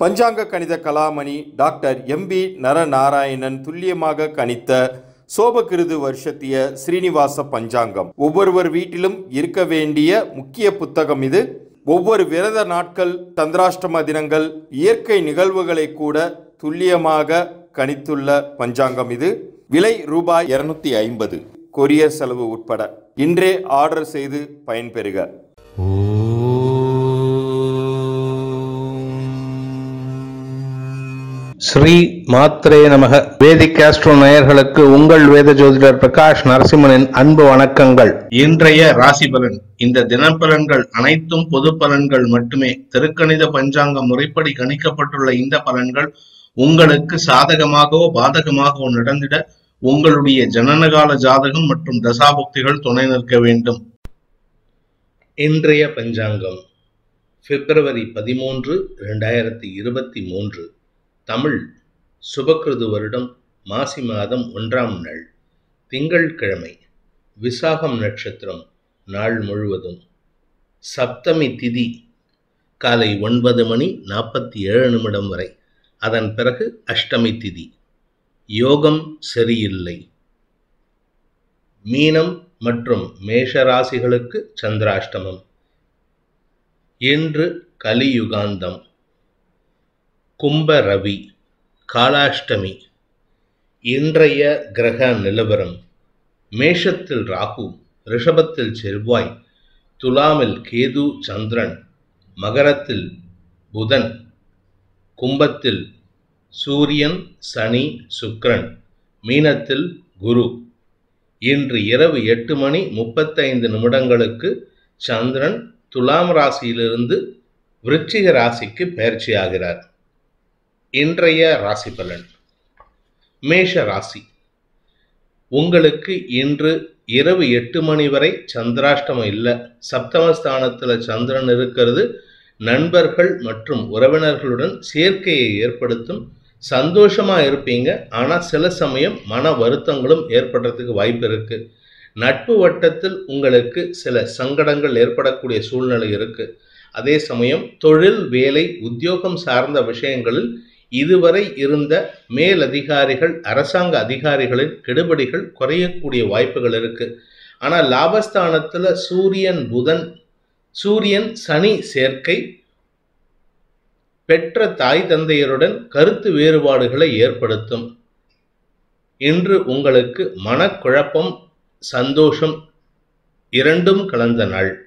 பஞ்சாங்க கணித Kalamani doctor MP Naranarayanan துல்லியமாக கணித்த சோபகிருது வருஷத்திய ஸ்ரீனிவாச பஞ்சாங்கம். ஒவ்வொருவர் வீட்டிலும் இருக்க வேண்டிய முக்கிய புத்தகம் இது. ஒவ்வொரு விரத நாட்கள் தந்திராஷ்டம தினங்கள் இயற்கை நிகழ்வுகளை கூட துல்லியமாக கணித்துள்ள பஞ்சாங்கம் இது. விலை ரூபாய் இருநூத்தி ஐம்பது. கொரியர் செலவு உட்பட. இன்றே ஆர்டர் செய்து பயன்பெறுக. ஸ்ரீ மாத்ரே நமக. வேதிக் ஆஸ்ட்ரோ நேயர்களுக்கு உங்கள் வேத ஜோதிடர் பிரகாஷ் நரசிம்மனின் அன்பு வணக்கங்கள். இன்றைய ராசி பலன். இந்த தினப்பலன்கள் அனைத்தும் பொது பலன்கள் மட்டுமே. திருக்கணித பஞ்சாங்க முறைப்படி கணிக்கப்பட்டுள்ள இந்த பலன்கள் உங்களுக்கு சாதகமாகவோ பாதகமாகவோ நடந்திட உங்களுடைய ஜனனகால ஜாதகம் மற்றும் தசாபுக்திகள் துணை நிற்க வேண்டும். இன்றைய பஞ்சாங்கம் பிப்ரவரி பதிமூன்று இரண்டாயிரத்தி இருபத்தி மூன்று. தமிழ் சுபக்கிருது வருடம் மாசி மாதம் ஒன்றாம் நாள் திங்கள்கிழமை விசாகம் நட்சத்திரம் நாள் முழுவதும். சப்தமி திதி காலை ஒன்பது மணி நாற்பத்தி ஏழு நிமிடம் வரை. அதன் பிறகு அஷ்டமி திதி. யோகம் சரியில்லை. மீனம் மற்றும் மேஷராசிகளுக்கு சந்திராஷ்டமம். இன்று கலியுகாந்தம். கும்ப ரவி காலாஷ்டமி இன்றைய கிரக நிலவரம் மேஷத்தில் ராகு ரிஷபத்தில் செவ்வாய் துலாமில் கேது சந்திரன் மகரத்தில் புதன் கும்பத்தில் சூரியன் சனி சுக்ரன் மீனத்தில் குரு. இன்று இரவு எட்டு மணி முப்பத்தைந்து நிமிடங்களுக்கு சந்திரன் துலாம் ராசியிலிருந்து விருச்சிக ராசிக்கு பயிற்சியாகிறார் இன்றைய ராசி பலன். மேஷ ராசி. உங்களுக்கு இன்று இரவு எட்டு மணி வரை சந்திராஷ்டமம் இல்லை. சப்தமஸ்தானத்தில் சந்திரன் இருக்கிறது. நண்பர்கள் மற்றும் உறவினர்களுடன் சேர்க்கையை ஏற்படுத்தும். சந்தோஷமாக இருப்பீங்க. ஆனால் சில சமயம் மன வருத்தங்களும் ஏற்படுறதுக்கு வாய்ப்பு இருக்கு. நட்பு வட்டத்தில் உங்களுக்கு சில சங்கடங்கள் ஏற்படக்கூடிய சூழ்நிலை இருக்கு. அதே சமயம் தொழில் வேலை உத்தியோகம் சார்ந்த விஷயங்களில் இதுவரை இருந்த மேலதிகாரிகள் அரசாங்க அதிகாரிகளின் கெடுபடிகள் குறையக்கூடிய வாய்ப்புகள் இருக்கு. ஆனால் லாபஸ்தானத்தில் சூரியன் புதன் சூரியன் சனி சேர்க்கை பெற்ற தாய் தந்தையருடன் கருத்து வேறுபாடுகளை ஏற்படுத்தும். இன்று உங்களுக்கு மனக்குழப்பம் சந்தோஷம் இரண்டும் கலந்த நாள்.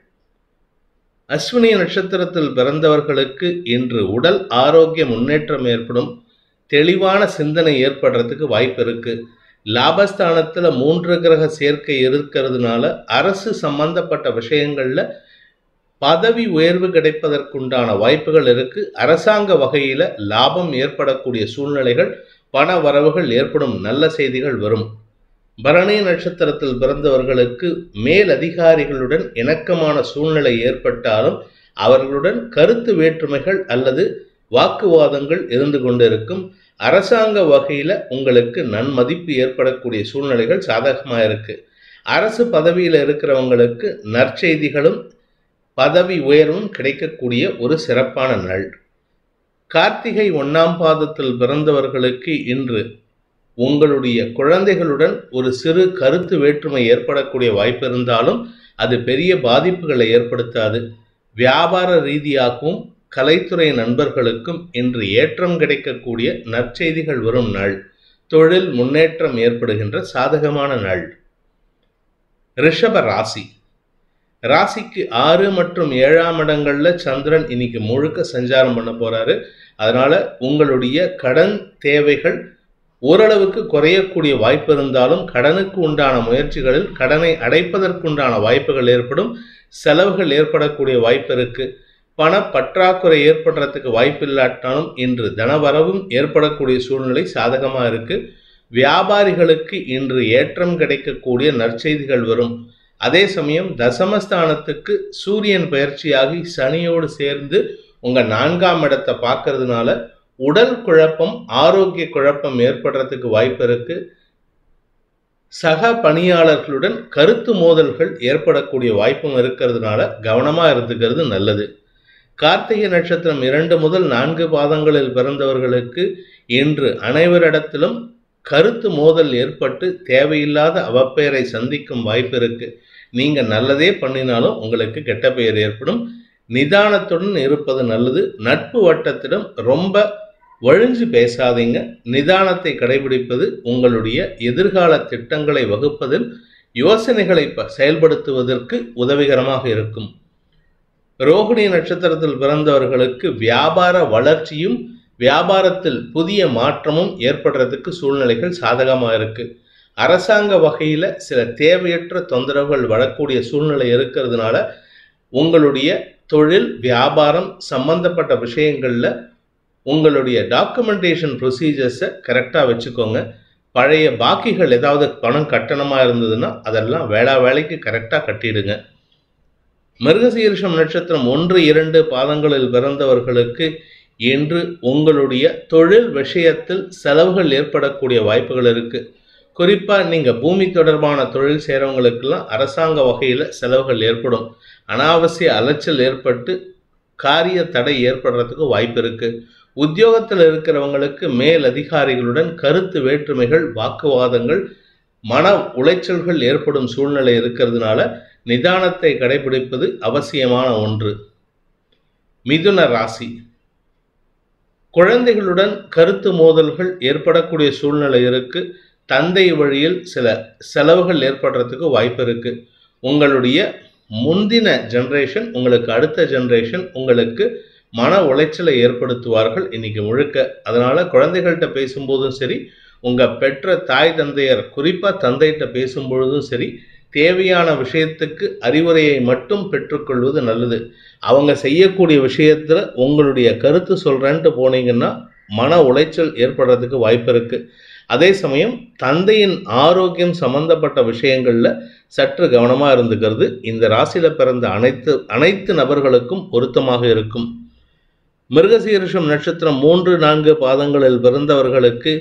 அஸ்வினி நட்சத்திரத்தில் பிறந்தவர்களுக்கு இன்று உடல் ஆரோக்கிய முன்னேற்றம் ஏற்படும். தெளிவான சிந்தனை ஏற்படுறதுக்கு வாய்ப்பு இருக்கு. லாபஸ்தானத்தில் மூன்று கிரக சேர்க்கை இருக்கிறதுனால அரசு சம்பந்தப்பட்ட விஷயங்களில் பதவி உயர்வு கிடைப்பதற்குண்டான வாய்ப்புகள் இருக்கு. அரசாங்க வகையில் லாபம் ஏற்படக்கூடிய சூழ்நிலைகள் பண வரவுகள் ஏற்படும். நல்ல செய்திகள் வரும். பரணி நட்சத்திரத்தில் பிறந்தவர்களுக்கு மேல் அதிகாரிகளுடன் இணக்கமான சூழ்நிலை ஏற்பட்டாலும் அவர்களுடன் கருத்து வேற்றுமைகள் அல்லது வாக்குவாதங்கள் இருந்து கொண்டிருக்கும் அரசாங்க வகையில் உங்களுக்கு நன்மதிப்பு ஏற்படக்கூடிய சூழ்நிலைகள் சாதகமாக இருக்கு. அரசு பதவியில் இருக்கிறவங்களுக்கு நற்செய்திகளும் பதவி உயர்வும் கிடைக்கக்கூடிய ஒரு சிறப்பான நாள். கார்த்திகை ஒன்னாம் பாதத்தில் பிறந்தவர்களுக்கு இன்று உங்களுடைய குழந்தைகளுடன் ஒரு சிறு கருத்து வேற்றுமை ஏற்படக்கூடிய வாய்ப்பு இருந்தாலும் அது பெரிய பாதிப்புகளை ஏற்படுத்தாது. வியாபார ரீதியாகவும் கலைத்துறை நண்பர்களுக்கும் இன்று ஏற்றம் கிடைக்கக்கூடிய நற்செய்திகள் வரும் நாள். தொழில் முன்னேற்றம் ஏற்படுகின்ற சாதகமான நாள். ரிஷப ராசி. ராசிக்கு ஆறு மற்றும் ஏழாம் இடங்கள்ல சந்திரன் இன்னைக்கு முழுக்க சஞ்சாரம் பண்ண போறாரு. அதனால உங்களுடைய கடன் தேவைகள் ஓரளவுக்கு குறையக்கூடிய வாய்ப்பு இருந்தாலும் கடனுக்கு உண்டான முயற்சிகளில் கடனை அடைப்பதற்குண்டான வாய்ப்புகள் ஏற்படும் செலவுகள் ஏற்படக்கூடிய வாய்ப்பு இருக்கு. பண பற்றாக்குறை ஏற்படுறதுக்கு வாய்ப்பு இல்லாட்டாலும் இன்று தனவரவும் ஏற்படக்கூடிய சூழ்நிலை சாதகமாக இருக்கு. வியாபாரிகளுக்கு இன்று ஏற்றம் கிடைக்கக்கூடிய நற்செய்திகள் வரும். அதே சமயம் தசமஸ்தானத்துக்கு சூரியன் பயிற்சியாகி சனியோடு சேர்ந்து உங்கள் நான்காம் இடத்தை பார்க்கறதுனால உடல் குழப்பம் ஆரோக்கிய குழப்பம் ஏற்படுறதுக்கு வாய்ப்பு இருக்கு. சக பணியாளர்களுடன் கருத்து மோதல்கள் ஏற்படக்கூடிய வாய்ப்பும் இருக்கிறதுனால கவனமாக இருந்துக்கிறது நல்லது. கார்த்திகை நட்சத்திரம் இரண்டு முதல் நான்கு பாதங்களில் பிறந்தவர்களுக்கு இன்று அனைவரிடத்திலும் கருத்து மோதல் ஏற்பட்டு தேவையில்லாத அவப்பெயரை சந்திக்கும் வாய்ப்பு இருக்கு. நீங்க நல்லதே பண்ணினாலும் உங்களுக்கு கெட்ட பெயர் ஏற்படும். நிதானத்துடன் இருப்பது நல்லது. நட்பு வட்டத்திடம் ரொம்ப வழிஞ்சு பேசாதீங்க. நிதானத்தை கடைபிடிப்பது உங்களுடைய எதிர்கால திட்டங்களை வகுப்பதில் யோசனைகளை ப- செயல்படுத்துவதற்கு உதவிகரமாக இருக்கும். ரோகிணி நட்சத்திரத்தில் பிறந்தவர்களுக்கு வியாபார வளர்ச்சியும் வியாபாரத்தில் புதிய மாற்றமும் ஏற்படுறதுக்கு சூழ்நிலைகள் சாதகமாக இருக்கு. அரசாங்க வகையில் சில தேவையற்ற தொந்தரவுகள் வரக்கூடிய சூழ்நிலை இருக்கிறதுனால உங்களுடைய தொழில் வியாபாரம் சம்பந்தப்பட்ட விஷயங்களில் உங்களுடைய டாக்குமெண்டேஷன் ப்ரொசீஜர்ஸை கரெக்டாக வச்சுக்கோங்க. பழைய பாக்கிகள் ஏதாவது பணம் கட்டணமாக இருந்ததுன்னா அதெல்லாம் வேளா வேலைக்கு கரெக்டாக கட்டிடுங்க. மிருகசீரிஷம் நட்சத்திரம் ஒன்று இரண்டு பாதங்களில் பிறந்தவர்களுக்கு இன்று உங்களுடைய தொழில் விஷயத்தில் செலவுகள் ஏற்படக்கூடிய வாய்ப்புகள் இருக்குது குறிப்பாக நீங்கள் பூமி தொடர்பான தொழில் செய்கிறவங்களுக்கெல்லாம் அரசாங்க வகையில் செலவுகள் ஏற்படும். அனாவசிய அலைச்சல் ஏற்பட்டு காரிய தடை ஏற்படுறதுக்கு வாய்ப்பு இருக்குது உத்தியோகத்தில் இருக்கிறவங்களுக்கு மேல் அதிகாரிகளுடன் கருத்து வேற்றுமைகள் வாக்குவாதங்கள் மன உளைச்சல்கள் ஏற்படும் சூழ்நிலை இருக்கிறதுனால நிதானத்தை கடைபிடிப்பது அவசியமான ஒன்று. மிதுன ராசி. குழந்தைகளுடன் கருத்து மோதல்கள் ஏற்படக்கூடிய சூழ்நிலை இருக்கு. தந்தை வழியில் சில செலவுகள் ஏற்படுறதுக்கு வாய்ப்பு இருக்கு. உங்களுடைய முந்தின ஜென்ரேஷன் உங்களுக்கு அடுத்த ஜென்ரேஷன் உங்களுக்கு மன உளைச்சலை ஏற்படுத்துவார்கள் இன்னைக்கு முழுக்க. அதனால குழந்தைகள்கிட்ட பேசும்போதும் சரி உங்க பெற்ற தாய் தந்தையர் குறிப்பா தந்தைகிட்ட பேசும்பொழுதும் சரி தேவையான விஷயத்துக்கு அறிவுரையை மட்டும் பெற்றுக்கொள்வது நல்லது. அவங்க செய்யக்கூடிய விஷயத்துல உங்களுடைய கருத்து சொல்றேன்ட்டு போனீங்கன்னா மன உளைச்சல் ஏற்படுறதுக்கு வாய்ப்பு இருக்கு. அதே சமயம் தந்தையின் ஆரோக்கியம் சம்பந்தப்பட்ட விஷயங்களில் சற்று கவனமாக இருந்துக்கிறது. இந்த ராசியில் பிறந்த அனைத்து அனைத்து நபர்களுக்கும் பொருத்தமாக இருக்கும். மிருகசீரிஷம் நட்சத்திரம் மூன்று நான்கு பாதங்களில் பிறந்தவர்களுக்கு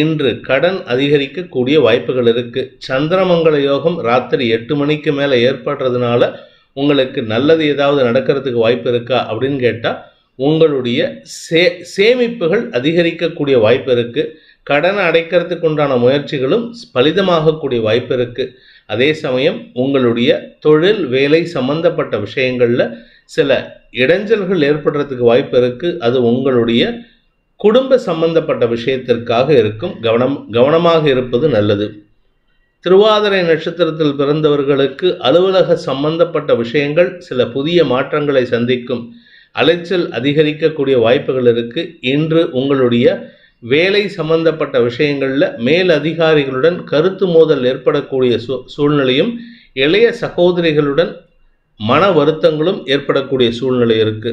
இன்று கடன் அதிகரிக்கக்கூடிய வாய்ப்புகள் இருக்கு. சந்திரமங்கல யோகம் ராத்திரி எட்டு மணிக்கு மேலே ஏற்படுறதுனால உங்களுக்கு நல்லது ஏதாவது நடக்கிறதுக்கு வாய்ப்பு இருக்கா அப்படின்னு கேட்டால் உங்களுடைய சே சேமிப்புகள் அதிகரிக்கக்கூடிய வாய்ப்பு இருக்கு. கடனை அடைக்கிறதுக்கு உண்டான முயற்சிகளும் பலிதமாகக்கூடிய வாய்ப்பு இருக்கு. அதே சமயம் உங்களுடைய தொழில் வேலை சம்பந்தப்பட்ட விஷயங்களில் சில இடைஞ்சல்கள் ஏற்படுறதுக்கு வாய்ப்பு இருக்குது அது உங்களுடைய குடும்ப சம்பந்தப்பட்ட விஷயத்திற்காக இருக்கும். கவனம் கவனமாக இருப்பது நல்லது. திருவாதிரை நட்சத்திரத்தில் பிறந்தவர்களுக்கு அலுவலக சம்பந்தப்பட்ட விஷயங்கள் சில புதிய மாற்றங்களை சந்திக்கும் அலைச்சல் அதிகரிக்கக்கூடிய வாய்ப்புகள் இருக்கு. இன்று உங்களுடைய வேலை சம்பந்தப்பட்ட விஷயங்களில் மேல் அதிகாரிகளுடன் கருத்து மோதல் ஏற்படக்கூடிய சூ- சூழ்நிலையும் இளைய சகோதரிகளுடன் மன வருத்தங்களும் ஏற்படக்கூடிய சூழ்நிலை இருக்கு.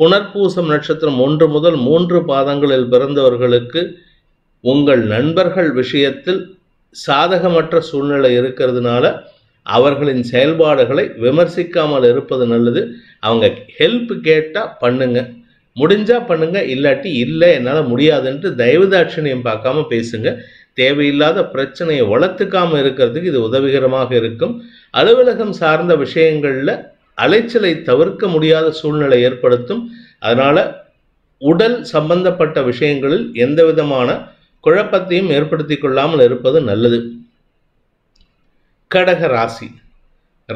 புனர்பூசம் நட்சத்திரம் ஒன்று முதல் மூன்று பாதங்களில் பிறந்தவர்களுக்கு உங்கள் நண்பர்கள் விஷயத்தில் சாதகமற்ற சூழ்நிலை இருக்கிறதுனால அவர்களின் செயல்பாடுகளை விமர்சிக்காமல் இருப்பது நல்லது. அவங்க ஹெல்ப் கேட்டால் பண்ணுங்கள் முடிஞ்சா பண்ணுங்க இல்லாட்டி இல்லை என்னால் முடியாதுன்ட்டு தயவு தாட்சணியம் பார்க்காம பேசுங்க. தேவையில்லாத பிரச்சனையை வளர்த்துக்காமல் இருக்கிறதுக்கு இது உதவிகரமாக இருக்கும். அலுவலகம் சார்ந்த விஷயங்களில் அலைச்சலை தவிர்க்க முடியாத சூழ்நிலை ஏற்படுத்தும். அதனால் உடல் சம்பந்தப்பட்ட விஷயங்களில் எந்த விதமான குழப்பத்தையும் ஏற்படுத்தி கொள்ளாமல் இருப்பது நல்லது. கடக ராசி.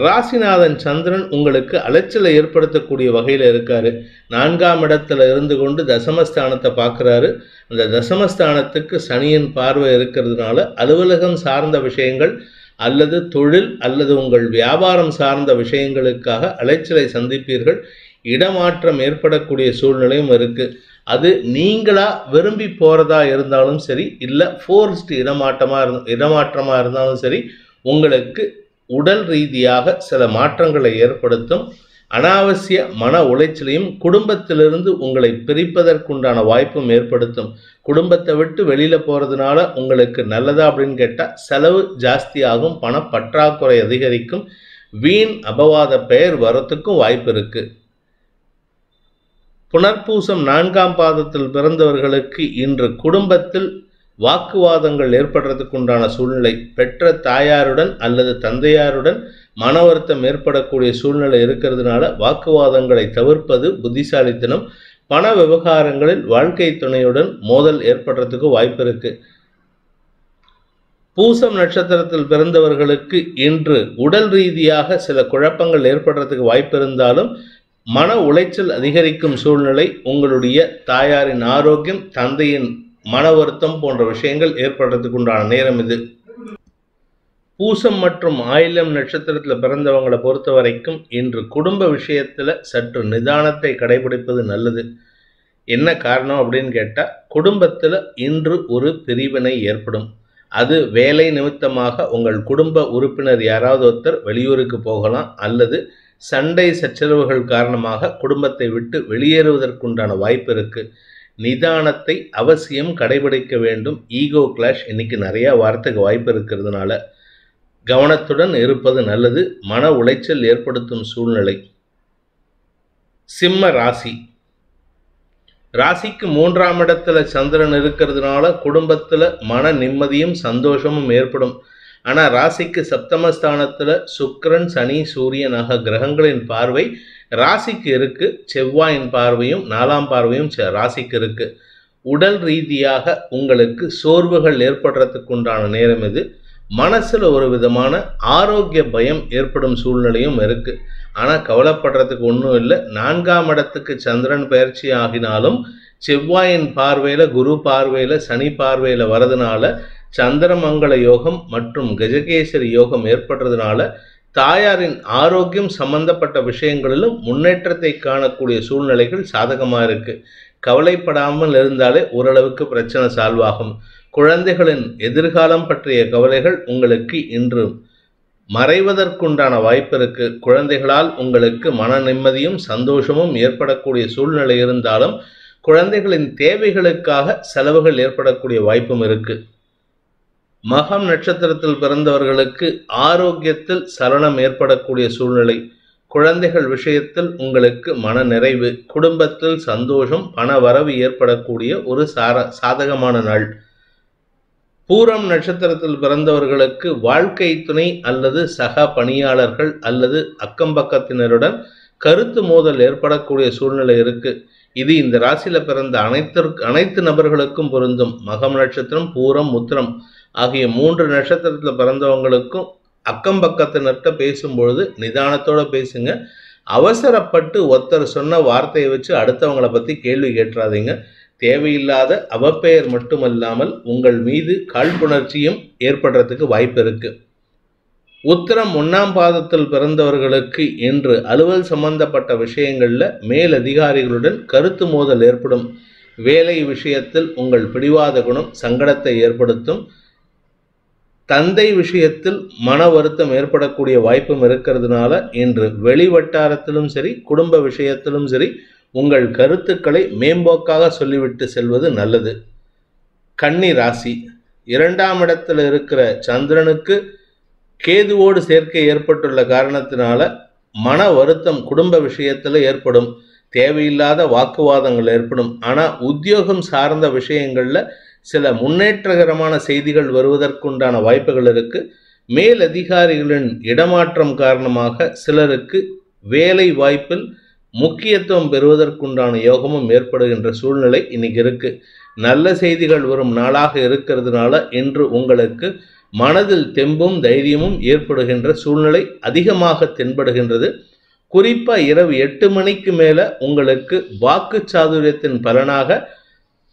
ராசிநாதன் சந்திரன் உங்களுக்கு அலைச்சலை ஏற்படுத்தக்கூடிய வகையில் இருக்காரு. நான்காம் இடத்துல இருந்து கொண்டு தசமஸ்தானத்தை பார்க்குறாரு. அந்த தசமஸ்தானத்துக்கு சனியின் பார்வை இருக்கிறதுனால அலுவலகம் சார்ந்த விஷயங்கள் அல்லது தொழில் அல்லது உங்கள் வியாபாரம் சார்ந்த விஷயங்களுக்காக அலைச்சலை சந்திப்பீர்கள். இடமாற்றம் ஏற்படக்கூடிய சூழ்நிலையும் இருக்கு. அது நீங்களா விரும்பி போறதா இருந்தாலும் சரி இல்லை ஃபோர்ஸ்ட் இடமாட்டமாக இருந் இடமாற்றமாக இருந்தாலும் சரி உங்களுக்கு உடல் ரீதியாக சில மாற்றங்களை ஏற்படுத்தும். அனாவசிய மன உளைச்சலையும் குடும்பத்திலிருந்து உங்களை பிரிப்பதற்குண்டான வாய்ப்பும் ஏற்படுத்தும். குடும்பத்தை விட்டு வெளியில போறதுனால உங்களுக்கு நல்லதா அப்படின்னு கேட்டால் செலவு ஜாஸ்தியாகும் பண பற்றாக்குறை அதிகரிக்கும். வீண் அபவாத பெயர் வரத்துக்கும் வாய்ப்பு இருக்கு. புனர்பூசம் நான்காம் பாதத்தில் பிறந்தவர்களுக்கு இன்று குடும்பத்தில் வாக்குவாதங்கள் ஏற்படுறதுக்கு உண்டான சூழ்நிலை பெற்ற தாயாருடன் அல்லது தந்தையாருடன் மன வருத்தம் ஏற்படக்கூடிய சூழ்நிலை இருக்கிறதுனால வாக்குவாதங்களை தவிர்ப்பது புத்திசாலித்தனம். பண விவகாரங்களில் வாழ்க்கை துணையுடன் மோதல் ஏற்படுறதுக்கு வாய்ப்பு இருக்கு. பூசம் நட்சத்திரத்தில் பிறந்தவர்களுக்கு இன்று உடல் ரீதியாக சில குழப்பங்கள் ஏற்படுறதுக்கு வாய்ப்பு இருந்தாலும் மன உளைச்சல் அதிகரிக்கும் சூழ்நிலை உங்களுடைய தாயாரின் ஆரோக்கியம் தந்தையின் மன வருத்தம் போன்ற விஷயங்கள் ஏற்படுறதுக்கு உண்டான நேரம் இது. பூசம் மற்றும் ஆயிலம் நட்சத்திரத்தில் பிறந்தவங்களை பொறுத்த வரைக்கும் இன்று குடும்ப விஷயத்தில் சற்று நிதானத்தை கடைபிடிப்பது நல்லது. என்ன காரணம் அப்படின்னு கேட்டால் குடும்பத்தில் இன்று ஒரு பிரிவினை ஏற்படும். அது வேலை நிமித்தமாக உங்கள் குடும்ப உறுப்பினர் யாராவது ஒருத்தர் வெளியூருக்கு போகலாம் அல்லது சண்டை சச்சரவுகள் காரணமாக குடும்பத்தை விட்டு வெளியேறுவதற்குண்டான வாய்ப்பு இருக்குது நிதானத்தை அவசியம் கடைபிடிக்க வேண்டும். ஈகோ கிளாஷ் இன்னைக்கு நிறையா வார்த்தைக்கு வாய்ப்பு இருக்கிறதுனால கவனத்துடன் இருப்பது நல்லது. மன உளைச்சல் ஏற்படுத்தும் சூழ்நிலை. சிம்ம ராசி. ராசிக்கு மூன்றாம் இடத்துல சந்திரன் இருக்கிறதுனால குடும்பத்தில் மன நிம்மதியும் சந்தோஷமும் ஏற்படும். ஆனால் ராசிக்கு சப்தமஸ்தானத்தில் சுக்கரன் சனி சூரியன் ஆக கிரகங்களின் பார்வை ராசிக்கு இருக்கு. செவ்வாயின் பார்வையும் நாலாம் பார்வையும் ச- ராசிக்கு இருக்கு. உடல் ரீதியாக உங்களுக்கு சோர்வுகள் ஏற்படுறதுக்கு உண்டான நேரம் இது. மனசில் ஒரு விதமான ஆரோக்கிய பயம் ஏற்படும் சூழ்நிலையும் இருக்கு. ஆனால் கவலைப்படுறதுக்கு ஒன்றும் இல்லை. நான்காம் இடத்துக்கு சந்திரன் பயிற்சி ஆகினாலும் செவ்வாயின் பார்வையில் குரு பார்வையில் சனி பார்வையில் வரதுனால சந்திரமங்கல யோகம் மற்றும் கஜகேசரி யோகம் ஏற்படுறதுனால தாயாரின் ஆரோக்கியம் சம்பந்தப்பட்ட விஷயங்களிலும் முன்னேற்றத்தை காணக்கூடிய சூழ்நிலைகள் சாதகமாக இருக்குது கவலைப்படாமல் இருந்தாலே ஓரளவுக்கு பிரச்சனை சால்வ் ஆகும் குழந்தைகளின் எதிர்காலம் பற்றிய கவலைகள் உங்களுக்கு இன்று மறைவதற்குண்டான வாய்ப்பு இருக்கு. குழந்தைகளால் உங்களுக்கு மன நிம்மதியும் சந்தோஷமும் ஏற்படக்கூடிய சூழ்நிலை இருந்தாலும் குழந்தைகளின் தேவைகளுக்காக செலவுகள் ஏற்படக்கூடிய வாய்ப்பும் இருக்குது மகம் நட்சத்திரத்தில் பிறந்தவர்களுக்கு ஆரோக்கியத்தில் சலனம் ஏற்படக்கூடிய சூழ்நிலை குழந்தைகள் விஷயத்தில் உங்களுக்கு மன நிறைவு குடும்பத்தில் சந்தோஷம் பண வரவு ஏற்படக்கூடிய ஒரு சார சாதகமான நாள். பூரம் நட்சத்திரத்தில் பிறந்தவர்களுக்கு வாழ்க்கை துணை அல்லது சக பணியாளர்கள் அல்லது அக்கம்பக்கத்தினருடன் கருத்து மோதல் ஏற்படக்கூடிய சூழ்நிலை இருக்கு. இது இந்த ராசியில பிறந்த அனைத்து அனைத்து நபர்களுக்கும் பொருந்தும். மகம் நட்சத்திரம் பூரம் முத்திரம் ஆகிய மூன்று நட்சத்திரத்தில் பிறந்தவங்களுக்கும் அக்கம் பக்கத்தினர்கிட்ட பேசும்பொழுது நிதானத்தோடு பேசுங்க. அவசரப்பட்டு ஒருத்தர் சொன்ன வார்த்தையை வச்சு அடுத்தவங்களை பற்றி கேள்வி கேட்டுறாதீங்க தேவையில்லாத அவப்பெயர் மட்டுமல்லாமல் உங்கள் மீது காழ்ப்புணர்ச்சியும் ஏற்படுறதுக்கு வாய்ப்பு இருக்கு. உத்தரம் ஒன்னாம் பாதத்தில் பிறந்தவர்களுக்கு இன்று அலுவல் சம்பந்தப்பட்ட விஷயங்களில் மேலதிகாரிகளுடன் கருத்து மோதல் ஏற்படும். வேலை விஷயத்தில் உங்கள் பிடிவாத குணம் சங்கடத்தை ஏற்படுத்தும். தந்தை விஷயத்தில் மன வருத்தம் ஏற்படக்கூடிய வாய்ப்பும் இருக்கிறதுனால இன்று வெளி வட்டாரத்திலும் சரி குடும்ப விஷயத்திலும் சரி உங்கள் கருத்துக்களை மேம்போக்காக சொல்லிவிட்டு செல்வது நல்லது. கன்னி ராசி. இரண்டாம் இடத்தில் இருக்கிற சந்திரனுக்கு கேதுவோடு சேர்க்கை ஏற்பட்டுள்ள காரணத்தினால மன வருத்தம் குடும்ப விஷயத்தில் ஏற்படும். தேவையில்லாத வாக்குவாதங்கள் ஏற்படும். ஆனால் உத்தியோகம் சார்ந்த விஷயங்களில் சில முன்னேற்றகரமான செய்திகள் வருவதற்குண்டான வாய்ப்புகள் இருக்கு. மேலதிகாரிகளின் இடமாற்றம் காரணமாக சிலருக்கு வேலை வாய்ப்பில் முக்கியத்துவம் பெறுவதற்குண்டான யோகமும் ஏற்படுகின்ற சூழ்நிலை இன்னைக்கு இருக்கு. நல்ல செய்திகள் வரும் நாளாக இருக்கிறதுனால இன்று உங்களுக்கு மனதில் தெம்பும் தைரியமும் ஏற்படுகின்ற சூழ்நிலை அதிகமாக தென்படுகின்றது. குறிப்பாக இரவு எட்டு மணிக்கு மேலே உங்களுக்கு வாக்கு சாதுரியத்தின் பலனாக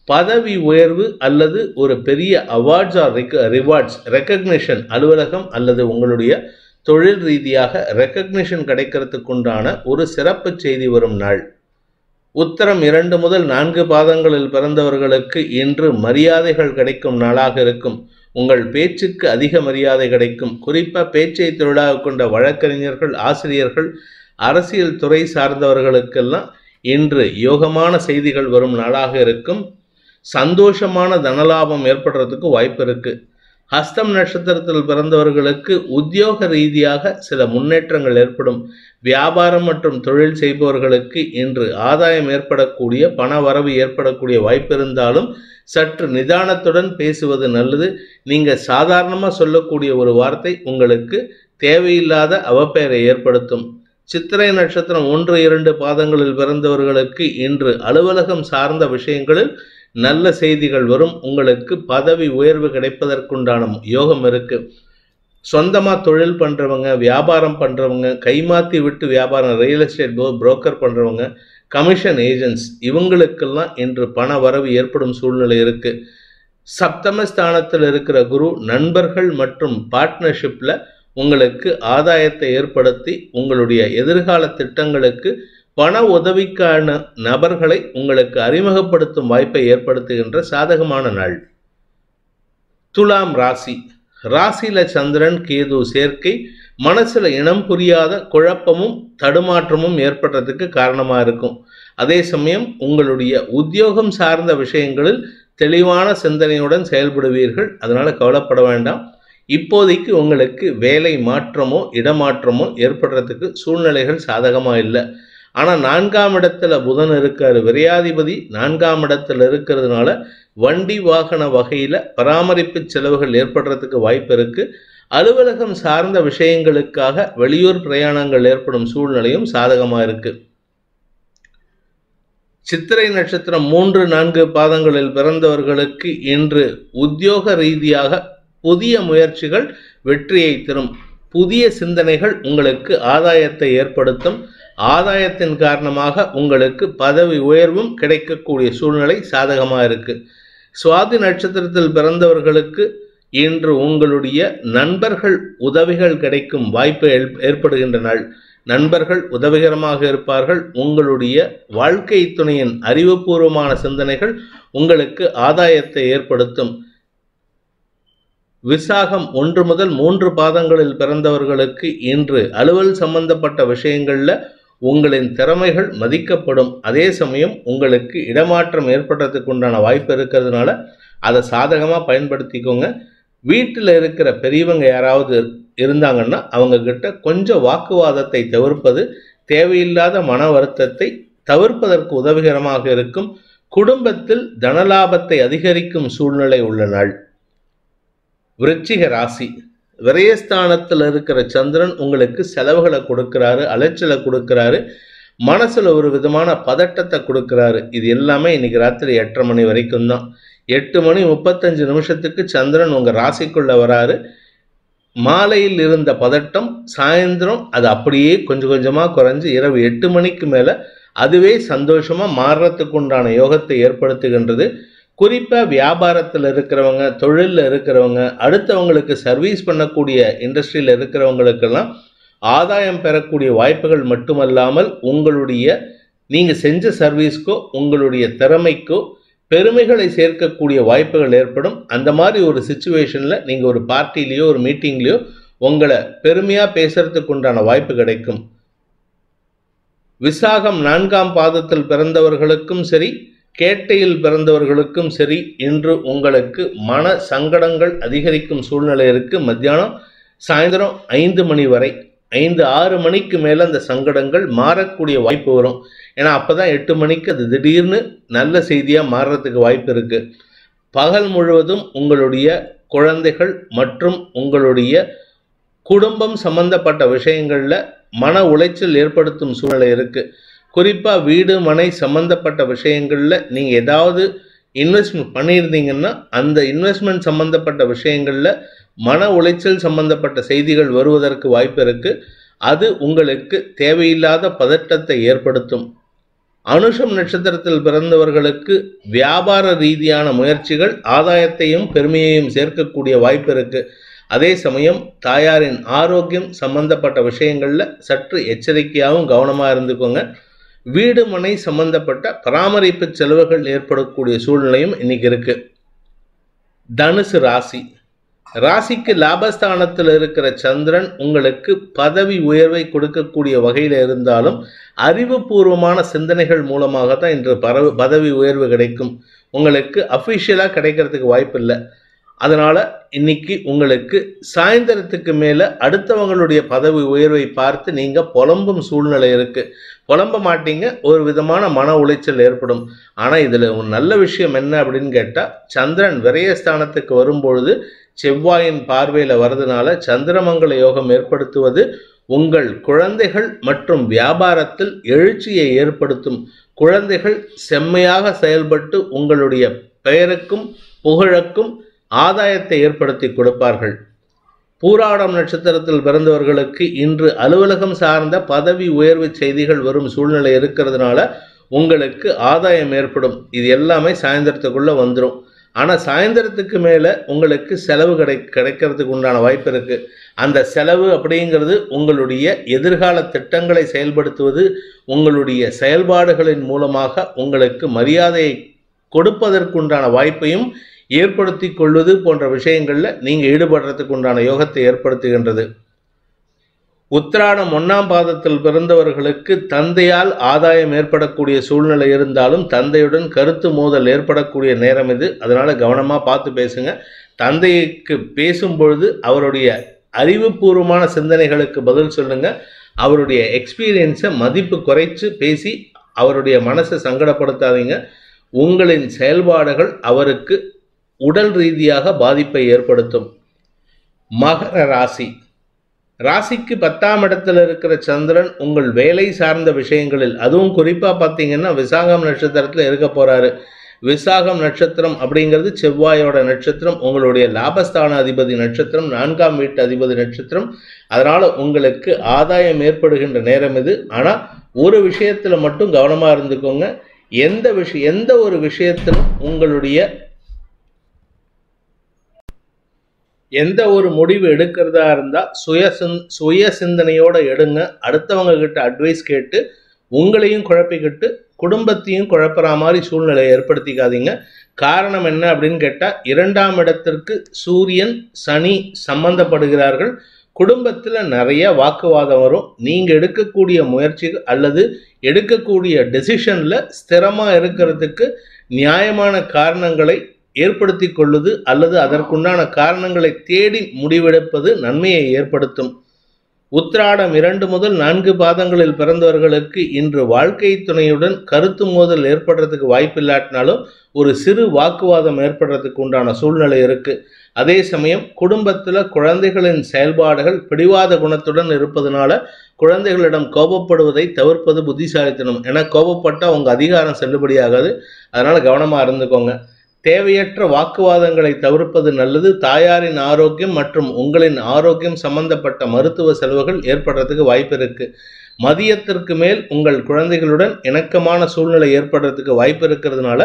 பதவி உயர்வு அல்லது ஒரு பெரிய அவார்ட்ஸ் ஆர் ரிவார்ட்ஸ் ரெக்கக்னிஷன் அலுவலகம் அல்லது உங்களுடைய தொழில் ரீதியாக ரெக்கக்னிஷன் கிடைக்கிறதுக்கு உண்டான ஒரு சிறப்பு செய்தி வரும் நாள். உத்தரம் இரண்டு முதல் நான்கு பாதங்களில் பிறந்தவர்களுக்கு இன்று மரியாதைகள் கிடைக்கும் நாளாக இருக்கும். உங்கள் பேச்சுக்கு அதிக மரியாதை கிடைக்கும். குறிப்பாக பேச்சை தொழிலாக கொண்ட வழக்கறிஞர்கள் ஆசிரியர்கள் அரசியல் துறை சார்ந்தவர்களுக்கெல்லாம் இன்று யோகமான செய்திகள் வரும் நாளாக இருக்கும். சந்தோஷமான தனலாபம் ஏற்படுறதுக்கு வாய்ப்பு இருக்கு. ஹஸ்தம் நட்சத்திரத்தில் பிறந்தவர்களுக்கு உத்தியோக ரீதியாக சில முன்னேற்றங்கள் ஏற்படும். வியாபாரம் மற்றும் தொழில் செய்பவர்களுக்கு இன்று ஆதாயம் ஏற்படக்கூடிய பண வரவு ஏற்படக்கூடிய வாய்ப்பு இருந்தாலும் சற்று நிதானத்துடன் பேசுவது நல்லது. நீங்கள் சாதாரணமாக சொல்லக்கூடிய ஒரு வார்த்தை உங்களுக்கு தேவையில்லாத அவப்பெயரை ஏற்படுத்தும். சித்திரை நட்சத்திரம் ஒன்று இரண்டு பாதங்களில் பிறந்தவர்களுக்கு இன்று அலுவலகம் சார்ந்த விஷயங்களில் நல்ல செய்திகள் வரும். உங்களுக்கு பதவி உயர்வு கிடைப்பதற்குண்டான யோகம் இருக்கு. சொந்தமாக தொழில் பண்ணுறவங்க வியாபாரம் பண்ணுறவங்க கைமாற்றி விட்டு வியாபாரம் ரியல் எஸ்டேட் புரோக்கர் பண்ணுறவங்க கமிஷன் ஏஜென்ட்ஸ் இவங்களுக்கெல்லாம் இன்று பண வரவு ஏற்படும் சூழ்நிலை இருக்குது சப்தமஸ்தானத்தில் இருக்கிற குரு நண்பர்கள் மற்றும் பார்ட்னர்ஷிப்பில் உங்களுக்கு ஆதாயத்தை ஏற்படுத்தி உங்களுடைய எதிர்கால திட்டங்களுக்கு பண உதவிக்கான நபர்களை உங்களுக்கு அறிமுகப்படுத்தும் வாய்ப்பை ஏற்படுத்துகின்ற சாதகமான நாள். துலாம் ராசி. ராசியில சந்திரன் கேது சேர்க்கை மனசுல இனம் புரியாத குழப்பமும் தடுமாற்றமும் ஏற்படுறதுக்கு காரணமா இருக்கும். அதே சமயம் உங்களுடைய உத்தியோகம் சார்ந்த விஷயங்களில் தெளிவான சிந்தனையுடன் செயல்படுவீர்கள். அதனால கவலைப்பட வேண்டாம். இப்போதைக்கு உங்களுக்கு வேலை மாற்றமோ இடமாற்றமோ ஏற்படுறதுக்கு சூழ்நிலைகள் சாதகமாக இல்லை. ஆனால் நான்காம் இடத்துல புதன் இருக்காரு விரையாதிபதி நான்காம் இடத்துல இருக்கிறதுனால வண்டி வாகன வகையில் பராமரிப்பு செலவுகள் ஏற்படுறதுக்கு வாய்ப்பு இருக்கு. அலுவலகம் சார்ந்த விஷயங்களுக்காக வெளியூர் பிரயாணங்கள் ஏற்படும் சூழ்நிலையும் சாதகமாக இருக்கு. சித்திரை நட்சத்திரம் மூன்று நான்கு பாதங்களில் பிறந்தவர்களுக்கு இன்று உத்தியோக ரீதியாக புதிய முயற்சிகள் வெற்றியை தரும். புதிய சிந்தனைகள் உங்களுக்கு ஆதாயத்தை ஏற்படுத்தும். ஆதாயத்தின் காரணமாக உங்களுக்கு பதவி உயர்வும் கிடைக்கக்கூடிய சூழ்நிலை சாதகமாக இருக்கு. சுவாதி நட்சத்திரத்தில் பிறந்தவர்களுக்கு இன்று உங்களுடைய நண்பர்கள் உதவிகள் கிடைக்கும் வாய்ப்பு ஏற்படுகின்ற நாள். நண்பர்கள் உதவிகரமாக இருப்பார்கள். உங்களுடைய வாழ்க்கை துணையின் அறிவுபூர்வமான சிந்தனைகள் உங்களுக்கு ஆதாயத்தை ஏற்படுத்தும். விசாகம் ஒன்று முதல் மூன்று பாதங்களில் பிறந்தவர்களுக்கு இன்று அலுவல் சம்பந்தப்பட்ட விஷயங்களில் உங்களின் திறமைகள் மதிக்கப்படும். அதே சமயம் உங்களுக்கு இடமாற்றம் ஏற்படுறதுக்கு உண்டான வாய்ப்பு இருக்கிறதுனால அதை சாதகமாக பயன்படுத்திக்கோங்க. வீட்டில் இருக்கிற பெரியவங்க யாராவது இருந்தாங்கன்னா அவங்க கிட்ட கொஞ்சம் வாக்குவாதத்தை தவிர்ப்பது தேவையில்லாத மன வருத்தத்தை தவிர்ப்பதற்கு உதவிகரமாக இருக்கும். குடும்பத்தில் தனலாபத்தை அதிகரிக்கும் சூழ்நிலை உள்ள நாள். விருச்சிக ராசி. விரயஸ்தானத்தில் இருக்கிற சந்திரன் உங்களுக்கு செலவுகளை கொடுக்கிறாரு அலைச்சலை கொடுக்கிறாரு மனசுல ஒரு விதமான பதட்டத்தை கொடுக்கிறாரு. இது எல்லாமே இன்னைக்கு ராத்திரி எட்டரை மணி வரைக்கும் தான். எட்டு மணி முப்பத்தஞ்சு நிமிஷத்துக்கு சந்திரன் உங்க ராசிக்குள்ள வராரு. மாலையில் இருந்த பதட்டம் சாயந்தரம் அது அப்படியே கொஞ்சம் கொஞ்சமாக குறைஞ்சு இரவு எட்டு மணிக்கு மேலே அதுவே சந்தோஷமாக மாறுறதுக்கு உண்டான யோகத்தை ஏற்படுத்துகின்றது. குறிப்பாக வியாபாரத்தில் இருக்கிறவங்க தொழிலில் இருக்கிறவங்க அடுத்தவங்களுக்கு சர்வீஸ் பண்ணக்கூடிய இண்டஸ்ட்ரியில் இருக்கிறவங்களுக்கெல்லாம் ஆதாயம் பெறக்கூடிய வாய்ப்புகள் மட்டுமல்லாமல் உங்களுடைய நீங்கள் செஞ்ச சர்வீஸ்க்கோ உங்களுடைய திறமைக்கோ பெருமைகளை சேர்க்கக்கூடிய வாய்ப்புகள் ஏற்படும். அந்த மாதிரி ஒரு சுச்சுவேஷனில் நீங்கள் ஒரு பார்ட்டிலேயோ ஒரு மீட்டிங்லேயோ உங்களை பெருமையாக பேசுறதுக்கு உண்டான வாய்ப்பு கிடைக்கும். விசாகம் நான்காம் பாதத்தில் பிறந்தவர்களுக்கும் சரி கேட்டையில் பிறந்தவர்களுக்கும் சரி இன்று உங்களுக்கு மன சங்கடங்கள் அதிகரிக்கும் சூழ்நிலை இருக்கு. மத்தியானம் சாயந்தரம் ஐந்து மணி வரை ஐந்து ஆறு மணிக்கு மேலே அந்த சங்கடங்கள் மாறக்கூடிய வாய்ப்பு வரும். ஏன்னா அப்போ தான் எட்டு மணிக்கு அது திடீர்னு நல்ல செய்தியாக மாறுறதுக்கு வாய்ப்பு இருக்கு. பகல் முழுவதும் உங்களுடைய குழந்தைகள் மற்றும் உங்களுடைய குடும்பம் சம்பந்தப்பட்ட விஷயங்களில் மன உளைச்சல் ஏற்படுத்தும் சூழ்நிலை இருக்குது குறிப்பாக வீடு மனை சம்மந்தப்பட்ட விஷயங்களில் நீங்கள் ஏதாவது இன்வெஸ்ட்மெண்ட் பண்ணியிருந்தீங்கன்னா அந்த இன்வெஸ்ட்மெண்ட் சம்மந்தப்பட்ட விஷயங்களில் மன உளைச்சல் சம்பந்தப்பட்ட செய்திகள் வருவதற்கு வாய்ப்பு இருக்குது அது உங்களுக்கு தேவையில்லாத பதட்டத்தை ஏற்படுத்தும். அனுஷம் நட்சத்திரத்தில் பிறந்தவர்களுக்கு வியாபார ரீதியான முயற்சிகள் ஆதாயத்தையும் பெருமையையும் சேர்க்கக்கூடிய வாய்ப்பு இருக்கு. அதே சமயம் தாயாரின் ஆரோக்கியம் சம்பந்தப்பட்ட விஷயங்களில் சற்று எச்சரிக்கையாகவும் கவனமாக இருந்துக்கோங்க. வீடு மனை சம்பந்தப்பட்ட பராமரிப்பு செலவுகள் ஏற்படக்கூடிய சூழ்நிலையும் இன்னைக்கு இருக்கு. தனுசு ராசி. ராசிக்கு லாபஸ்தானத்தில் இருக்கிற சந்திரன் உங்களுக்கு பதவி உயர்வை கொடுக்கக்கூடிய வகையில் இருந்தாலும் அறிவுபூர்வமான சிந்தனைகள் மூலமாக தான் இன்று பரவு பதவி உயர்வு கிடைக்கும். உங்களுக்கு அஃபிஷியலாக கிடைக்கிறதுக்கு வாய்ப்பு இல்லை அதனால் இன்னைக்கு உங்களுக்கு சாயந்தரத்துக்கு மேலே அடுத்தவங்களுடைய பதவி உயர்வை பார்த்து நீங்கள் புலம்பும் சூழ்நிலை இருக்குது புலம்ப மாட்டீங்க ஒரு விதமான மன உளைச்சல் ஏற்படும். ஆனால் இதில் ஒரு நல்ல விஷயம் என்ன அப்படின்னு கேட்டால் சந்திரன் விரயஸ்தானத்துக்கு வரும்பொழுது செவ்வாயின் பார்வையில் வரதுனால சந்திரமங்கல யோகம் ஏற்படுத்துவது உங்கள் குழந்தைகள் மற்றும் வியாபாரத்தில் எழுச்சியை ஏற்படுத்தும். குழந்தைகள் செம்மையாக செயல்பட்டு உங்களுடைய பெயருக்கும் புகழுக்கும் ஆதாயத்தை ஏற்படுத்தி கொடுப்பார்கள். பூராடம் நட்சத்திரத்தில் பிறந்தவர்களுக்கு இன்று அலுவலகம் சார்ந்த பதவி உயர்வு செய்திகள் வரும் சூழ்நிலை இருக்கிறதுனால உங்களுக்கு ஆதாயம் ஏற்படும். இது எல்லாமே சாயந்தரத்துக்குள்ளே வந்துடும் ஆனால் சாயந்தரத்துக்கு மேலே உங்களுக்கு செலவு கிடை கிடைக்கிறதுக்கு உண்டான வாய்ப்பு இருக்குது அந்த செலவு அப்படிங்கிறது உங்களுடைய எதிர்கால திட்டங்களை செயல்படுத்துவது உங்களுடைய செயல்பாடுகளின் மூலமாக உங்களுக்கு மரியாதையை கொடுப்பதற்குண்டான வாய்ப்பையும் ஏற்படுத்தி கொள்வது போன்ற விஷயங்களில் நீங்கள் ஈடுபடுறதுக்கு உண்டான யோகத்தை ஏற்படுத்துகின்றது. உத்திராடம் ஒன்றாம் பாதத்தில் பிறந்தவர்களுக்கு தந்தையால் ஆதாயம் ஏற்படக்கூடிய சூழ்நிலை இருந்தாலும் தந்தையுடன் கருத்து மோதல் ஏற்படக்கூடிய நேரம் இது. அதனால் கவனமாக பார்த்து பேசுங்க. தந்தைக்கு பேசும் பொழுது அவருடைய அறிவுபூர்வமான சிந்தனைகளுக்கு பதில் சொல்லுங்க. அவருடைய எக்ஸ்பீரியன்ஸை மதிப்பு குறைச்சு பேசி அவருடைய மனசை சங்கடப்படுத்தாதீங்க. உங்களின் செயல்பாடுகள் அவருக்கு உடல் ரீதியாக பாதிப்பை ஏற்படுத்தும். மகர ராசி. ராசிக்கு பத்தாம் இடத்துல இருக்கிற சந்திரன் உங்கள் வேலை சார்ந்த விஷயங்களில் அதுவும் குறிப்பாக பார்த்தீங்கன்னா விசாகம் நட்சத்திரத்தில் இருக்க போகிறாரு விசாகம் நட்சத்திரம் அப்படிங்கிறது செவ்வாயோட நட்சத்திரம் உங்களுடைய லாபஸ்தான அதிபதி நட்சத்திரம் நான்காம் வீட்டு அதிபதி நட்சத்திரம். அதனால் உங்களுக்கு ஆதாயம் ஏற்படுகின்ற நேரம் இது. ஆனால் ஒரு விஷயத்தில் மட்டும் கவனமாக இருந்துக்கோங்க. எந்த விஷயம் எந்த ஒரு விஷயத்திலும் உங்களுடைய எந்த ஒரு முடிவு எடுக்கிறதா இருந்தால் சுய சிந் சுய சிந்தனையோடு எடுங்க. அடுத்தவங்க கிட்ட அட்வைஸ் கேட்டு உங்களையும் குழப்பிக்கிட்டு குடும்பத்தையும் குழப்புற மாதிரி சூழ்நிலையை ஏற்படுத்திக்காதீங்க. காரணம் என்ன அப்படின்னு கேட்டால் இரண்டாம் இடத்திற்கு சூரியன் சனி சம்பந்தப்படுகிறார்கள். குடும்பத்தில் நிறைய வாக்குவாதம் வரும். நீங்கள் எடுக்கக்கூடிய முயற்சிகள் அல்லது எடுக்கக்கூடிய டெசிஷனில் ஸ்திரமாக இருக்கிறதுக்கு நியாயமான காரணங்களை ஏற்படுத்தி கொள்ளுது அல்லது அதற்குண்டான காரணங்களை தேடி முடிவெடுப்பது நன்மையை ஏற்படுத்தும். உத்திராடம் இரண்டு முதல் நான்கு பாதங்களில் பிறந்தவர்களுக்கு இன்று வாழ்க்கை துணையுடன் கருத்து மோதல் ஏற்படுறதுக்கு வாய்ப்பில்லாட்டினாலும் ஒரு சிறு வாக்குவாதம் ஏற்படுறதுக்கு உண்டான சூழ்நிலை இருக்கு. அதே சமயம் குடும்பத்தில் குழந்தைகளின் செயல்பாடுகள் பிடிவாத குணத்துடன் இருப்பதனால குழந்தைகளிடம் கோபப்படுவதை தவிர்ப்பது புத்திசாலித்தனம். என கோபப்பட்டால் உங்கள் அதிகாரம் செல்லுபடியாகாது. அதனால் கவனமாக இருந்துக்கோங்க. தேவையற்ற வாக்குவாதங்களை தவிர்ப்பது நல்லது. தாயாரின் ஆரோக்கியம் மற்றும் உங்களின் ஆரோக்கியம் சம்பந்தப்பட்ட மருத்துவ செலவுகள் ஏற்படுறதுக்கு வாய்ப்பு இருக்கு. மதியத்திற்கு மேல் உங்கள் குழந்தைகளுடன் இணக்கமான சூழ்நிலை ஏற்படுறதுக்கு வாய்ப்பு இருக்கிறதுனால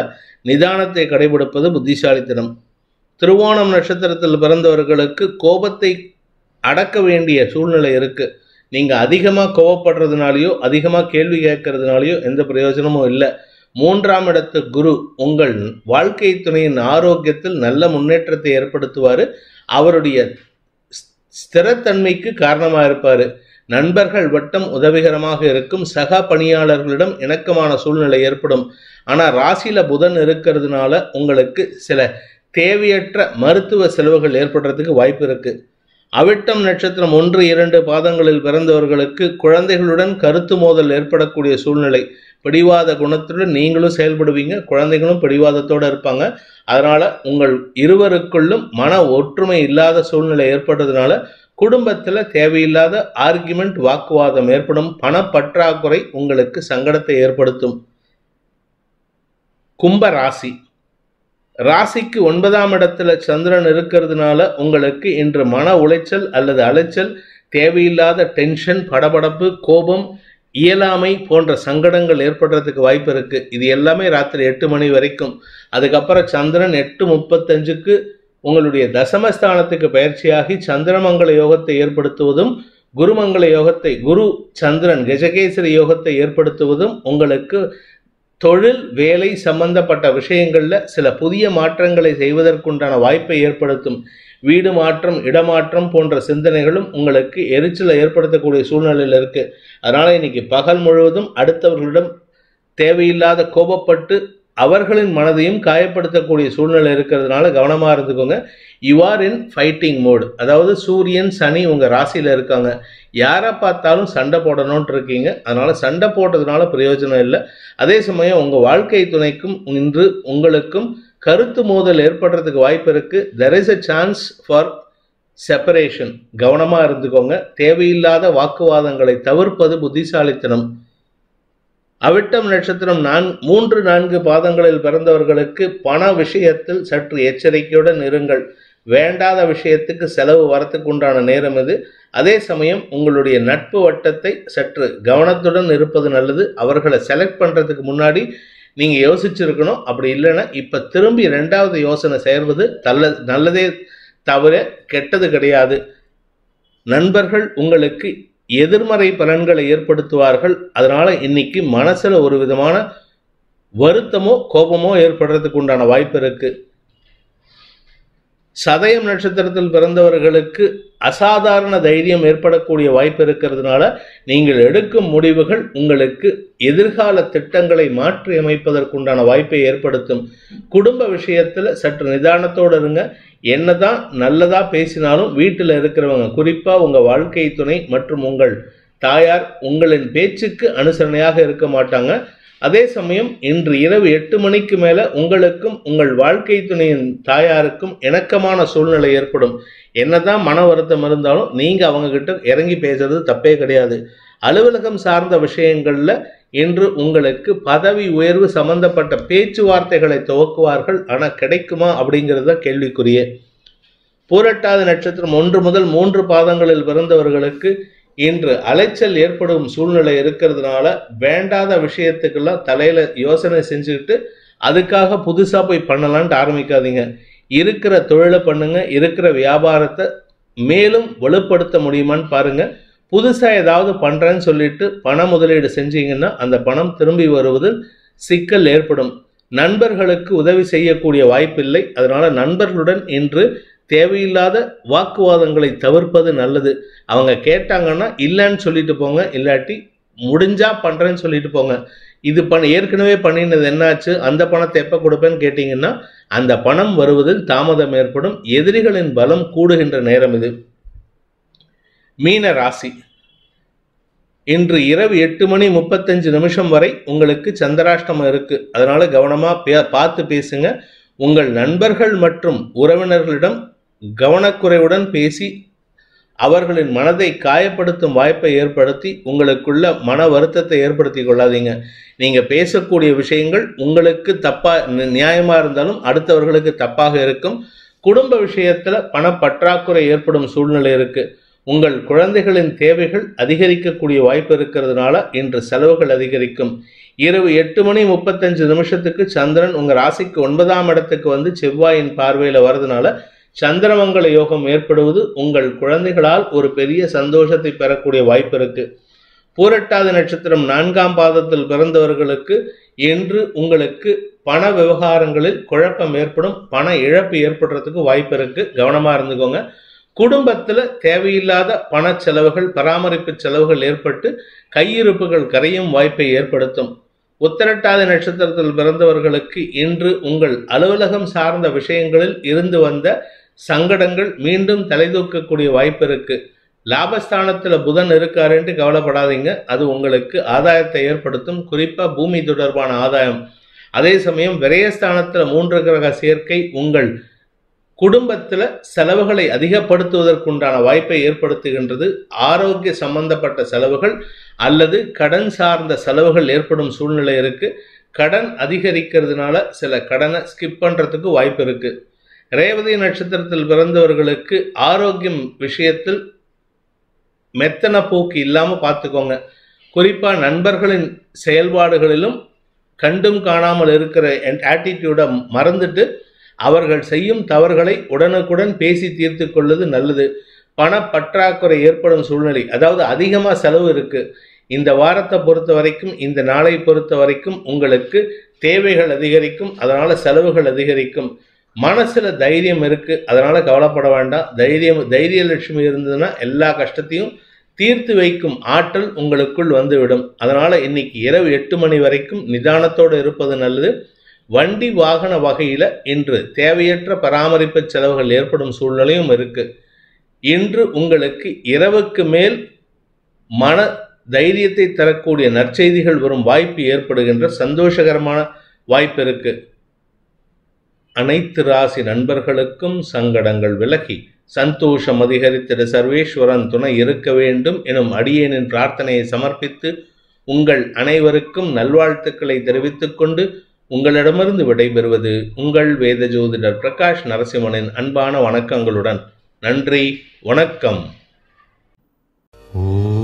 நிதானத்தை கடைபிடிப்பது புத்திசாலித்தனம். திருவோணம் நட்சத்திரத்தில் பிறந்தவர்களுக்கு கோபத்தை அடக்க வேண்டிய சூழ்நிலை இருக்கு. நீங்க அதிகமாக கோவப்படுறதுனாலயோ அதிகமாக கேள்வி கேட்கறதுனாலயோ எந்த பிரயோஜனமும் இல்லை. மூன்றாம் இடத்து குரு உங்கள் வாழ்க்கை துணையின் ஆரோக்கியத்தில் நல்ல முன்னேற்றத்தை ஏற்படுத்துவார். அவருடைய ஸ்திரத்தன்மைக்கு காரணமாக இருப்பார். நண்பர்கள் வட்டம் உதவிகரமாக இருக்கும். சக பணியாளர்களிடம் இணக்கமான சூழ்நிலை ஏற்படும். ஆனால் ராசியில் புதன் இருக்கிறதுனால உங்களுக்கு சில தேவையற்ற மருத்துவ செலவுகள் ஏற்படுறதுக்கு வாய்ப்பு இருக்குது அவிட்டம் நட்சத்திரம் ஒன்று இரண்டு பாதங்களில் பிறந்தவர்களுக்கு குழந்தைகளுடன் கருத்து மோதல் ஏற்படக்கூடிய சூழ்நிலை. பிடிவாத குணத்துடன் நீங்களும் செயல்படுவீங்க குழந்தைகளும் பிடிவாதத்தோடு இருப்பாங்க. அதனால் உங்கள் இருவருக்குள்ளும் மன ஒற்றுமை இல்லாத சூழ்நிலை ஏற்படுறதுனால குடும்பத்தில் தேவையில்லாத ஆர்குமெண்ட் வாக்குவாதம் ஏற்படும். பணப்பற்றாக்குறை உங்களுக்கு சங்கடத்தை ஏற்படுத்தும். கும்ப ராசி. ராசிக்கு ஒன்பதாம் இடத்துல சந்திரன் இருக்கிறதுனால உங்களுக்கு இன்று மன உளைச்சல் அல்லது அலைச்சல் தேவையில்லாத டென்ஷன் படபடப்பு கோபம் இயலாமை போன்ற சங்கடங்கள் ஏற்படுறதுக்கு வாய்ப்பு இருக்கு. இது எல்லாமே ராத்திரி எட்டு மணி வரைக்கும். அதுக்கப்புறம் சந்திரன் எட்டு முப்பத்தஞ்சுக்கு உங்களுடைய தசமஸ்தானத்துக்கு பயிற்சியாகி சந்திரமங்கல யோகத்தை ஏற்படுத்துவதும் குருமங்கல யோகத்தை குரு சந்திரன் கஜகேசரி யோகத்தை ஏற்படுத்துவதும் உங்களுக்கு தொழில் வேலை சம்பந்தப்பட்ட விஷயங்களில் சில புதிய மாற்றங்களை செய்வதற்குண்டான வாய்ப்பை ஏற்படுத்தும். வீடு மாற்றம் இடமாற்றம் போன்ற சிந்தனைகளும் உங்களுக்கு எரிச்சலை ஏற்படுத்தக்கூடிய சூழ்நிலையில் இருக்கு. அதனால இன்னைக்கு பகல் முழுவதும் அடுத்தவர்களிடம் தேவையில்லாத கோபப்பட்டு அவர்களின் மனதையும் காயப்படுத்தக்கூடிய சூழ்நிலை இருக்கிறதுனால கவனமாக இருந்துக்கோங்க. You are in fighting mode அதாவது சூரியன் சனி உங்கள் ராசியில் இருக்காங்க. யாரை பார்த்தாலும் சண்டை போடணும்னு இருக்கீங்க. அதனால் சண்டை போட்டதுனால பிரயோஜனம் இல்லை. அதே சமயம் உங்கள் வாழ்க்கை துணைக்கும் இன்று உங்களுக்கும் கருத்து மோதல் ஏற்படுறதுக்கு வாய்ப்பு இருக்கு. There is a chance for separation கவனமாக இருந்துக்கோங்க. தேவையில்லாத வாக்குவாதங்களை தவிர்ப்பது புத்திசாலித்தனம். அவிட்டம் நட்சத்திரம் நான் மூன்று நான்கு பாதங்களில் பிறந்தவர்களுக்கு பண விஷயத்தில் சற்று எச்சரிக்கையுடன் இருங்கள். வேண்டாத விஷயத்துக்கு செலவு வரத்துக்கு உண்டான நேரம் இது. அதே சமயம் உங்களுடைய நட்பு வட்டத்தை சற்று கவனத்துடன் இருப்பது நல்லது. அவர்களை செலக்ட் பண்ணுறதுக்கு முன்னாடி நீங்கள் யோசிச்சிருக்கணும். அப்படி இல்லைன்னா இப்போ திரும்பி ரெண்டாவது யோசனை செய்வது தல்ல நல்லதே தவிர கெட்டது கிடையாது. நண்பர்கள் உங்களுக்கு எதிர்மறை பலன்களை ஏற்படுத்துவார்கள். அதனால இன்னைக்கு மனசுல ஒரு விதமான வருத்தமோ கோபமோ ஏற்படுறதுக்கு உண்டான வாய்ப்பு இருக்குது சதயம் நட்சத்திரத்தில் பிறந்தவர்களுக்கு அசாதாரண தைரியம் ஏற்படக்கூடிய வாய்ப்பு இருக்கிறதுனால நீங்கள் எடுக்கும் முடிவுகள் உங்களுக்கு எதிர்கால திட்டங்களை மாற்றி அமைப்பதற்குண்டான வாய்ப்பை ஏற்படுத்தும். குடும்ப விஷயத்தில் சற்று நிதானத்தோடு இருங்க. என்னதான் நல்லதாக பேசினாலும் வீட்டில் இருக்கிறவங்க குறிப்பாக உங்கள் வாழ்க்கை துணை மற்றும் உங்கள் தாயார் உங்களின் பேச்சுக்கு அனுசரணையாக இருக்க மாட்டாங்க. அதே சமயம் இன்று இரவு எட்டு மணிக்கு மேல உங்களுக்கும் உங்கள் வாழ்க்கை துணையின் தாயாருக்கும் இணக்கமான சூழ்நிலை ஏற்படும். என்னதான் மன வருத்தம் இருந்தாலும் நீங்க அவங்க கிட்ட இறங்கி பேசுறது தப்பே கிடையாது. அலுவலகம் சார்ந்த விஷயங்கள்ல இன்று உங்களுக்கு பதவி உயர்வு சம்பந்தப்பட்ட பேச்சுவார்த்தைகளை துவக்குவார்கள். ஆனா கிடைக்குமா அப்படிங்கிறது தான் கேள்விக்குரிய. பூரட்டாத நட்சத்திரம் ஒன்று முதல் மூன்று பாதங்களில் பிறந்தவர்களுக்கு இன்று அலைச்சல் ஏற்படும் சூழ்நிலை இருக்கிறதுனால வேண்டாத விஷயத்துக்கெல்லாம் தலையில யோசனை செஞ்சுக்கிட்டு அதுக்காக புதுசா போய் பண்ணலான்ட்டு ஆரம்பிக்காதீங்க. இருக்கிற தொழிலை பண்ணுங்க இருக்கிற வியாபாரத்தை மேலும் வலுப்படுத்த முடியுமான்னு பாருங்க. புதுசா ஏதாவது பண்றேன்னு சொல்லிட்டு பண முதலீடு செஞ்சீங்கன்னா அந்த பணம் திரும்பி வருவதில் சிக்கல் ஏற்படும். நண்பர்களுக்கு உதவி செய்யக்கூடிய வாய்ப்பில்லை. அதனால நண்பர்களுடன் இன்று தேவையில்லாத வாக்குவாதங்களை தவிர்ப்பது நல்லது. அவங்க கேட்டாங்கன்னா இல்லைன்னு சொல்லிட்டு போங்க இல்லாட்டி முடிஞ்சா பண்ணுறேன்னு சொல்லிட்டு போங்க. இது பண்ண ஏற்கனவே பண்ணினது என்னாச்சு? அந்த பணத்தை எப்போ கொடுப்பேன்னு கேட்டிங்கன்னா அந்த பணம் வருவதில் தாமதம் ஏற்படும். எதிரிகளின் பலம் கூடுகின்ற நேரம் இது. மீன ராசி. இன்று இரவு எட்டு மணி முப்பத்தஞ்சு நிமிஷம் வரை உங்களுக்கு சந்திராஷ்டமம் இருக்குது அதனால் கவனமாக பே- பார்த்து பேசுங்க. உங்கள் நண்பர்கள் மற்றும் உறவினர்களிடம் கவனக்குறைவுடன் பேசி அவர்களின் மனதை காயப்படுத்தும் வாய்ப்பை ஏற்படுத்தி உங்களுக்குள்ள மன வருத்தத்தை ஏற்படுத்தி கொள்ளாதீங்க. நீங்கள் பேசக்கூடிய விஷயங்கள் உங்களுக்கு தப்பாக நி- இருந்தாலும் அடுத்தவர்களுக்கு தப்பாக இருக்கும். குடும்ப விஷயத்தில் பணப்பற்றாக்குறை ஏற்படும் சூழ்நிலை இருக்குது உங்கள் குழந்தைகளின் தேவைகள் அதிகரிக்கக்கூடிய வாய்ப்பு இருக்கிறதுனால இன்று செலவுகள் அதிகரிக்கும். இரவு எட்டு மணி முப்பத்தஞ்சு நிமிஷத்துக்கு சந்திரன் உங்கள் ராசிக்கு ஒன்பதாம் இடத்துக்கு வந்து செவ்வாயின் பார்வையில் வர்றதுனால சந்திரமங்கல யோகம் ஏற்படுவது உங்கள் குழந்தைகளால் ஒரு பெரிய சந்தோஷத்தை பெறக்கூடிய வாய்ப்பு இருக்கு. பூரட்டாதி நட்சத்திரம் நான்காம் பாதத்தில் பிறந்தவர்களுக்கு இன்று உங்களுக்கு பண விவகாரங்களில் குழப்பம் ஏற்படும் பண இழப்பு ஏற்படுறதுக்கு வாய்ப்பு இருக்கு. கவனமா இருந்துக்கோங்க. குடும்பத்தில் தேவையில்லாத பண செலவுகள் பராமரிப்பு செலவுகள் ஏற்பட்டு கையிருப்புகள் கரையும் வாய்ப்பை ஏற்படுத்தும். உத்தரட்டாதி நட்சத்திரத்தில் பிறந்தவர்களுக்கு இன்று உங்கள் அலுவலகம் சார்ந்த விஷயங்களில் இருந்து வந்த சங்கடங்கள் மீண்டும் தலைதூக்கக்கூடிய வாய்ப்பு இருக்கு. லாபஸ்தானத்துல புதன் இருக்காருன்ட்டு கவலைப்படாதீங்க. அது உங்களுக்கு ஆதாயத்தை ஏற்படுத்தும். குறிப்பா பூமி தொடர்பான ஆதாயம். அதே சமயம் விரயஸ்தானத்துல மூன்று கிரக சேர்க்கை உங்கள் குடும்பத்துல செலவுகளை அதிகப்படுத்துவதற்குண்டான வாய்ப்பை ஏற்படுத்துகின்றது. ஆரோக்கிய சம்பந்தப்பட்ட செலவுகள் அல்லது கடன் சார்ந்த செலவுகள் ஏற்படும் சூழ்நிலை இருக்கு. கடன் அதிகரிக்கிறதுனால சில கடனை ஸ்கிப் பண்றதுக்கு வாய்ப்பு இருக்கு. ரேவதி நட்சத்திரத்தில் பிறந்தவர்களுக்கு ஆரோக்கியம் விஷயத்தில் மெத்தன போக்கு இல்லாமல் பார்த்துக்கோங்க. குறிப்பாக நண்பர்களின் செயல்பாடுகளிலும் கண்டும் காணாமல் இருக்கிற ஆட்டிடியூட மறந்துட்டு அவர்கள் செய்யும் தவறுகளை உடனுக்குடன் பேசி தீர்த்து கொள்வது நல்லது. பண பற்றாக்குறை ஏற்படும் சூழ்நிலை அதாவது அதிகமாக செலவு இருக்குது இந்த வாரத்தை பொறுத்த வரைக்கும் இந்த நாளை பொறுத்த வரைக்கும் உங்களுக்கு தேவைகள் அதிகரிக்கும் அதனால் செலவுகள் அதிகரிக்கும். மனசுல தைரியம் இருக்கு அதனால கவலைப்பட வேண்டாம். தைரியம் தைரிய லட்சுமி இருந்ததுன்னா எல்லா கஷ்டத்தையும் தீர்த்து வைக்கும் ஆற்றல் உங்களுக்குள் வந்துவிடும். அதனால இன்னைக்கு இரவு எட்டு மணி வரைக்கும் நிதானத்தோடு இருப்பது நல்லது. வண்டி வாகன வகையில இன்று தேவையற்ற பராமரிப்பு செலவுகள் ஏற்படும் சூழ்நிலையும் இருக்கு. இன்று உங்களுக்கு இரவுக்கு மேல் மன தைரியத்தை தரக்கூடிய நற்செய்திகள் வரும் வாய்ப்பு ஏற்படுகின்ற சந்தோஷகரமான வாய்ப்பு இருக்கு. அனைத்து ராசி நண்பர்களுக்கும் சங்கடங்கள் விலகி சந்தோஷம் அதிகரித்திட சர்வேஸ்வரன் துணை இருக்க வேண்டும் எனும் அடியேனின் பிரார்த்தனையை சமர்ப்பித்து உங்கள் அனைவருக்கும் நல்வாழ்த்துக்களை தெரிவித்துக் கொண்டு உங்களிடமிருந்து விடைபெறுவது உங்கள் வேத ஜோதிடர் பிரகாஷ் நரசிம்மனின் அன்பான வணக்கங்களுடன். நன்றி வணக்கம். ஓ